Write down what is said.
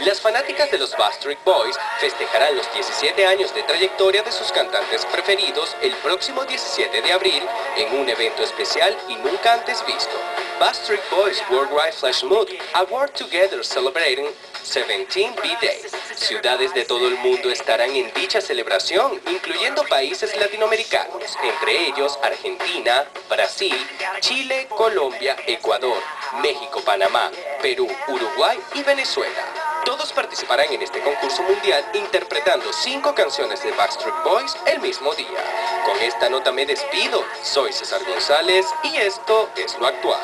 Las fanáticas de los Backstreet Boys festejarán los 17 años de trayectoria de sus cantantes preferidos el próximo 17 de abril en un evento especial y nunca antes visto. Backstreet Boys Worldwide Flash Mood Award Together Celebrating 17 B-Day. Ciudades de todo el mundo estarán en dicha celebración, incluyendo países latinoamericanos, entre ellos Argentina, Brasil, Chile, Colombia, Ecuador, México, Panamá, Perú, Uruguay y Venezuela. Todos participarán en este concurso mundial interpretando cinco canciones de Backstreet Boys el mismo día. Con esta nota me despido. Soy César González y esto es lo actual.